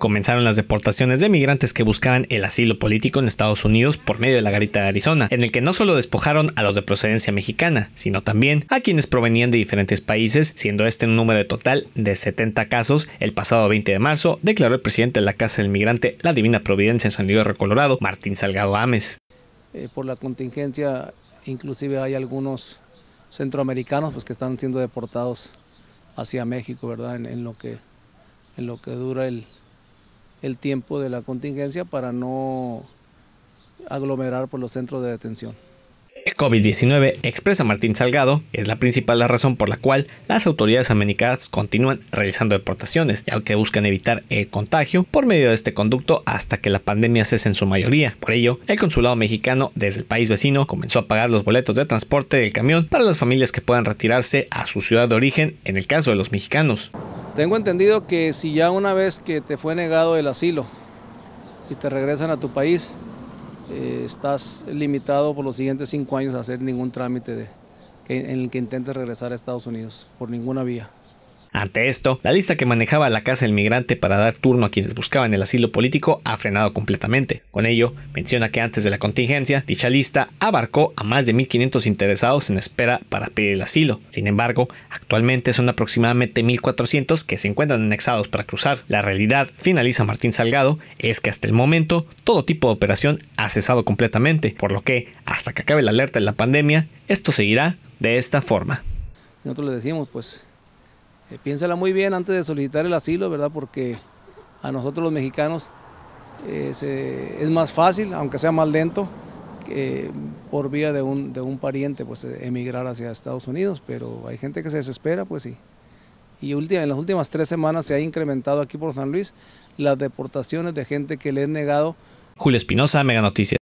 Comenzaron las deportaciones de migrantes que buscaban el asilo político en Estados Unidos por medio de la garita de Arizona, en el que no solo despojaron a los de procedencia mexicana, sino también a quienes provenían de diferentes países, siendo este un número total de 70 casos. El pasado 20 de marzo declaró el presidente de la Casa del Migrante La Divina Providencia en San de Colorado, Martín Salgado Ames. Eh, por la contingencia, inclusive hay algunos centroamericanos pues, que están siendo deportados hacia México, ¿verdad? En, lo, que, en lo que dura el, el tiempo de la contingencia para no aglomerar por los centros de detención. COVID-19, expresa Martín Salgado, es la principal razón por la cual las autoridades americanas continúan realizando deportaciones, ya que buscan evitar el contagio por medio de este conducto hasta que la pandemia cese en su mayoría. Por ello, el consulado mexicano desde el país vecino comenzó a pagar los boletos de transporte del camión para las familias que puedan retirarse a su ciudad de origen en el caso de los mexicanos. Tengo entendido que si ya una vez que te fue negado el asilo y te regresan a tu país, eh, estás limitado por los siguientes cinco años a hacer ningún trámite en el que intentes regresar a Estados Unidos por ninguna vía. Ante esto, la lista que manejaba la Casa del Migrante para dar turno a quienes buscaban el asilo político ha frenado completamente. Con ello, menciona que antes de la contingencia, dicha lista abarcó a más de 1.500 interesados en espera para pedir el asilo. Sin embargo, actualmente son aproximadamente 1.400 que se encuentran anexados para cruzar. La realidad, finaliza Martín Salgado, es que hasta el momento todo tipo de operación ha cesado completamente, por lo que, hasta que acabe la alerta de la pandemia, esto seguirá de esta forma. Nosotros le decimos, pues, eh, piénsala muy bien antes de solicitar el asilo, ¿verdad? Porque a nosotros los mexicanos eh, es más fácil, aunque sea más lento, que por vía de un, de un pariente, pues emigrar hacia Estados Unidos, pero hay gente que se desespera, pues sí. Y en las últimas tres semanas se ha incrementado aquí por San Luis las deportaciones de gente que le es negado. Julio Espinosa, Mega Noticias.